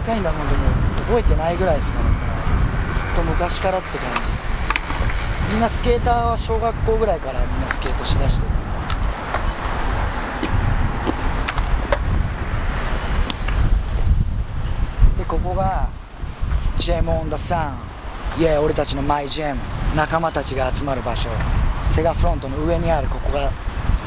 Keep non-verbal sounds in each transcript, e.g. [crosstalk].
どんぐらいかいんだろうでも覚えてないぐらいですかねもずっと昔からって感じですねみんなスケーターは小学校ぐらいからみんなスケートしだしてるでここがジェム・オン・ダ・サンいや俺たちのマイ・ジェム。仲間たちが集まる場所。セガフロントの上にあるここが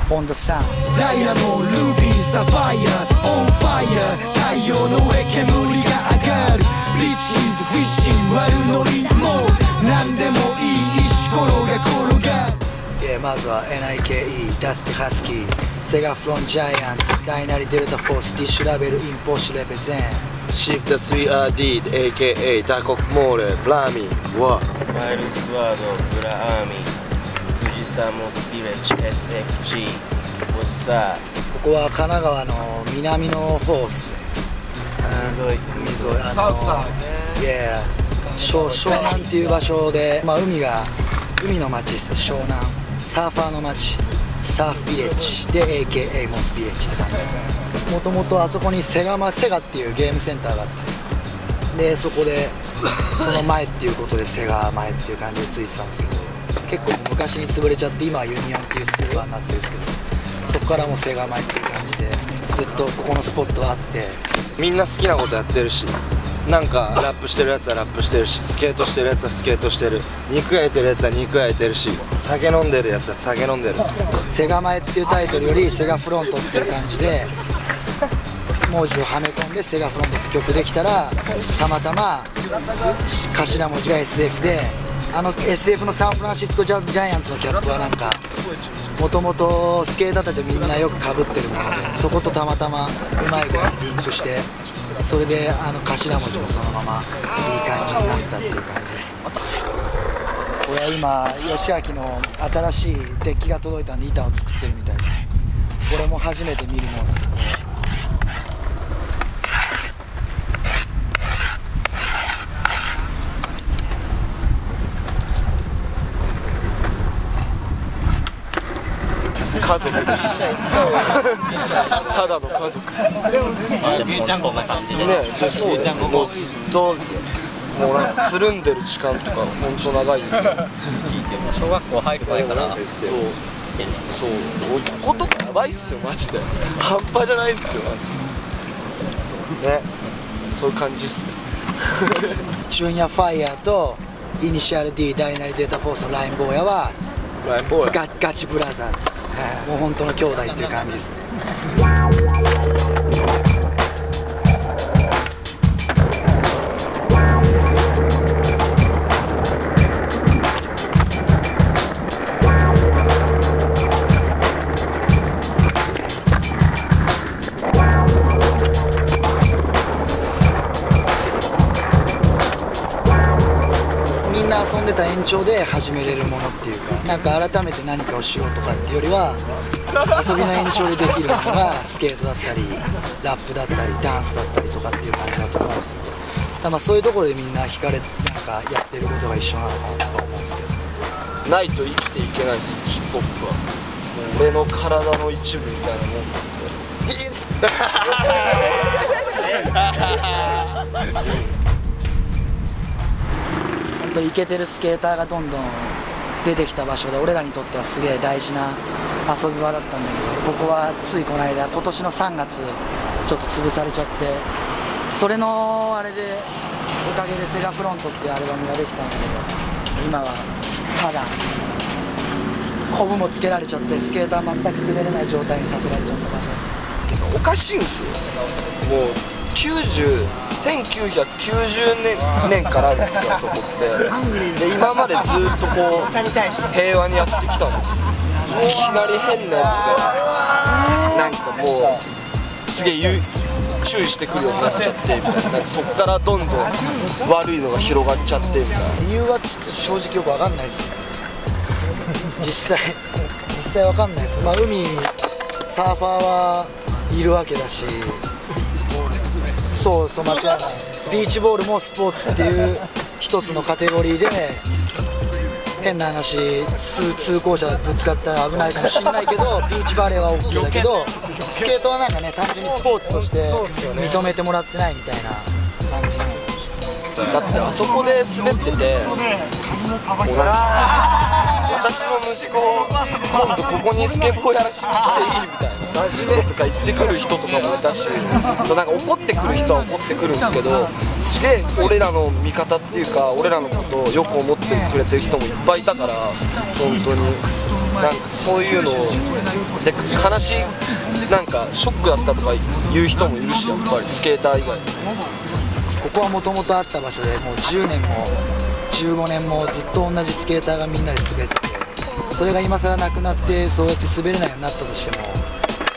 オン・ダ・サンダイヤモンドルービーサファイアオンファイア太陽の上煙が上がる。ビッチーズフィッシング悪ノリもう何でもいい石ころが転がる。えーまずは NIKE ダスティハスキーセガフロンジャイアンツダイナリデルタフォースティッシュラベルインポッシュレペゼン。Shift 3RD aka ダコクモーレフラミはマイルスワード、ブラアーミー、富士山モスピレッチ、SFG、ボッサここは神奈川の南の方っすね。ー、海沿い、海沿い。あのいやいや湘湘南っていう場所で、まあ、海が海の町です湘南。サーファーの町サーフビレッジで AKA モスビレッジって感じですもともとあそこにセガマセガっていうゲームセンターがあって。でそこでその前っていうことでセガ前っていう感じでついてたんですけど結構昔に潰れちゃって今はユニオンっていうスーパーになってるんですけどそこからもセガ前っていう感じでずっとここのスポットはあって。みんな好きなことやってるしなんかラップしてるやつはラップしてるしスケートしてるやつはスケートしてる。肉焼いてるやつは肉焼いてるし酒飲んでるやつは酒飲んでる。セガ前っていうタイトルよりセガフロントっていう感じで文字をはめ込んでセガフロントって曲できたらたまたま頭文字が SF であの SF のサンフランシスコジャジャイアンツのキャップはなんかもともとスケーターたちはみんなよくかぶってるものでそことたまたまうまい具合にリンクしてそれであの頭文字もそのままいい感じになったっていう感じです。これは今吉明の新しいデッキが届いたんで板を作ってるみたいです。これも初めて見るものです。家族です。ただの家族ですみゆちゃんこんな感じでねそうだよもうずっともうなんかつるんでる時間とか本当長い小学校入る前からそうそうこことかやばいっすよマジで半端じゃないっすよマジでねそういう感じっすねチュンヤファイヤーとイニシャル D ダイナリデータフォースのラインボーヤはガガチブラザーズもう本当の兄弟っていう感じですね。みんな遊んでた延長で始めれるものってなんか改めて何かをしようとかっていうよりは遊びの延長でできるものがスケートだったりラップだったりダンスだったりとかっていう感じだと思うんですよ。だまあそういうところでみんな惹かれなんかやってることが一緒なのかなとは思うんですけど。ないと生きていけないっすヒップホップは。もう俺の体の一部みたいなもんなんでヒッツ本当イケてるスケーターがどんどん出てきた場所で俺らにとってはすげえ大事な遊び場だったんだけどここはついこの間今年の3月ちょっと潰されちゃってそれのあれでおかげで「セガフロント」っていうアルバムができたんだけど今はただコブもつけられちゃってスケーター全く滑れない状態にさせられちゃった場所。おかしいんすよ。もう90 1990年からあるんですよあそこって。で今までずっとこう平和にやってきたの。いきなり変なやつがなんかもうすげえ注意してくるようになっちゃってみたいな。なんかそっからどんどん悪いのが広がっちゃってみたいな。理由はちょっと正直よくわかんないです実際実際わかんないです。まあ海にサーファーはいるわけだし。そうそう間違いないビーチボールもスポーツっていう一つのカテゴリーで変な話通通行者ぶつかったら危ないかもしれないけどビーチバレーは OK だけどスケートはなんかね単純にスポーツとして認めてもらってないみたいな感じだってあそこで滑っててこうなんか私の息子今度ここにスケボーやらしに来ていいみたいな。真面目とか言ってくる人とかもいたしそうなんか怒ってくる人は怒ってくるんですけどすげえ俺らの味方っていうか俺らのことをよく思ってくれてる人もいっぱいいたから本当に。なんかそういうのをで悲しいなんかショックだったとか言う人もいるしやっぱりスケーター以外。にここはもともとあった場所でもう10年も15年もずっと同じスケーターがみんなで滑ってそれが今更なくなってそうやって滑れないようになったとしても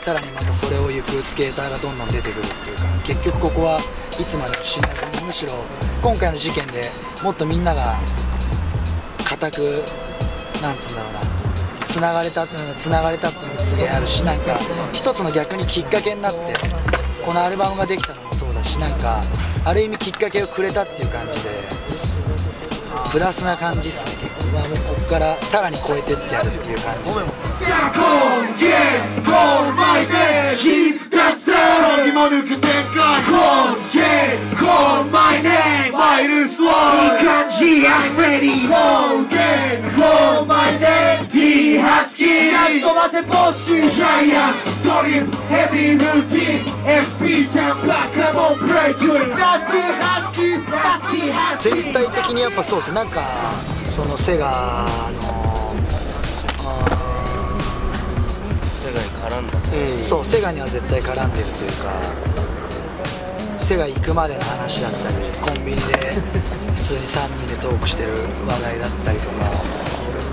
さらにまたそれを行くスケーターがどんどん出てくるっていうか結局ここはいつまでも死なずにむしろ今回の事件でもっとみんなが固くなんつうんだろうなつながれたっていうのがつながれたっていうのもすげえあるしなんか一つの逆にきっかけになってこのアルバムができたのもそうだしなんかある意味きっかけをくれたっていう感じでプラスな感じっすね結構まあもうここからさらに超えてってやるっていう感じで全体的にやっぱそうですなんかそのセガのあ世界に絡ん。だーそうセガには絶対絡んでるというかセガ行くまでの話だったりコンビニで普通に3人でトークしてる話題だったりとか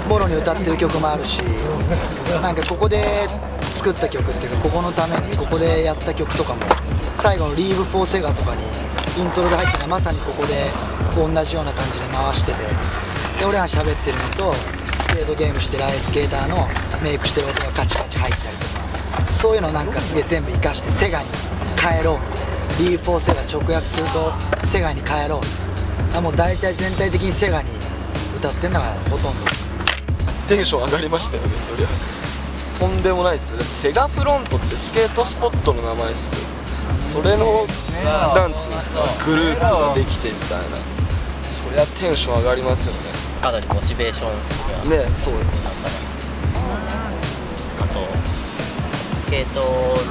ボロに歌ってる曲もあるしなんかここで作った曲っていうかここのためにここでやった曲とかも最後の「Leave for SEGA」とかにイントロで入ってるのはまさにここで同じような感じで回しててで俺が喋ってるのとスケートゲームしてるああいうスケーターのメイクしてる音がカチカチ入ったりとかそういうのなんかすげえ全部活かしてセガに帰ろうみたいな「Leave for SEGA」直訳するとセガに帰ろうあもう大体全体的にセガに歌ってんのがほとんどですねテンション上がりましたよねそりゃ [laughs] とんでもないです。よセガフロントってスケートスポットの名前っすよ。それのなんつうんですかグループができてみたいな。そりゃテンション上がりますよかなりモチベーションが。ねねそう。あとスケート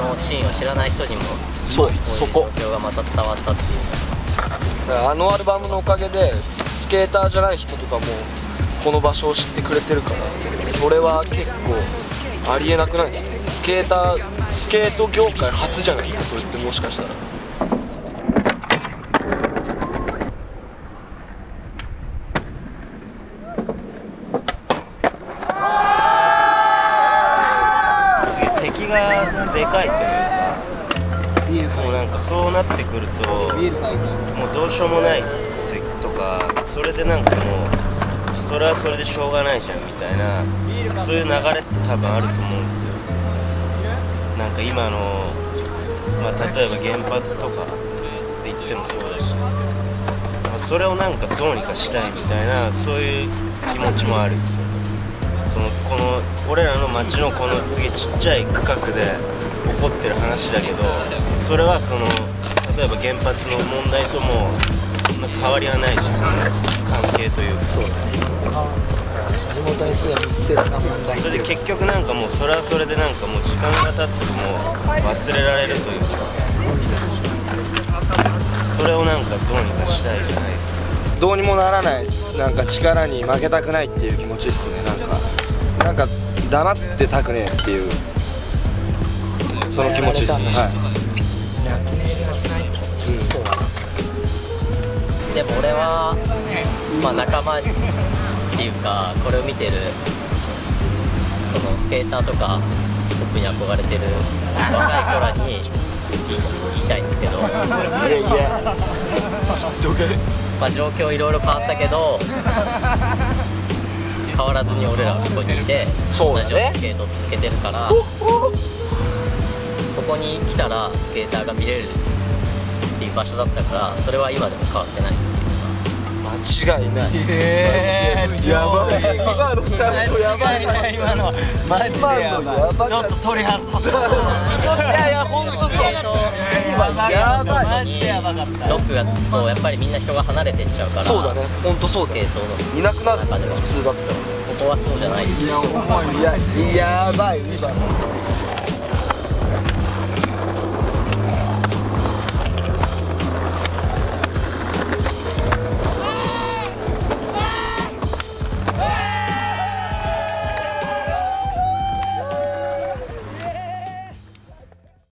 のシーンを知らない人にもそうそこ。状況がまた伝わったっていう。あのアルバムのおかげでスケーターじゃない人とかもこの場所を知ってくれてるからそれは結構ありえなくない？ですかスケータースケート業界初じゃないですか？それってもしかしたら。すげえ敵がでかいというかもうなんかそうなってくるともうどうしようもない敵とかそれでなんかもうそれはそれでしょうがないじゃんみたいな。そういう流れって多分あると思うんですよ。なんか今の、まあ、例えば原発とかで言ってもそうだし、まあ、それをなんかどうにかしたいみたいなそういう気持ちもあるっすよそのこの俺らの町のこのすげえちっちゃい区画で起こってる話だけどそれはその例えば原発の問題ともそんな変わりはないしその関係というか。地元にすでに密接な問題それで結局なんかもう。それはそれでなんかもう時間が経つともう忘れられるというか。それをなんかどうにかしたいじゃないですか。どうにもならないなんか力に負けたくないっていう気持ちっすね。なんかなんか黙ってたくねえっていう。その気持ちっすね。はいでも俺は、まあ、仲間っていうかこれを見てるそのスケーターとか僕に憧れてる若い子らに言い言いたいんですけど、いやいや。まあ、状況いろいろ変わったけど変わらずに俺らはここにいてそう同じスケートを続けてるからここに来たらスケーターが見れるっていう場所だったからそれは今でも変わってない違いない。えー、やばい今のシャレとやばい。間違い。ない今の。マジでやばい。今のやばいちょっと鳥肌いやいや本当そう今やばいマジでやばかったロックがつくとやっぱりみんな人が離れてっちゃうからそうだね。本当そうだねいなくなる普通だったら。ここはそうじゃないです。いややばい今の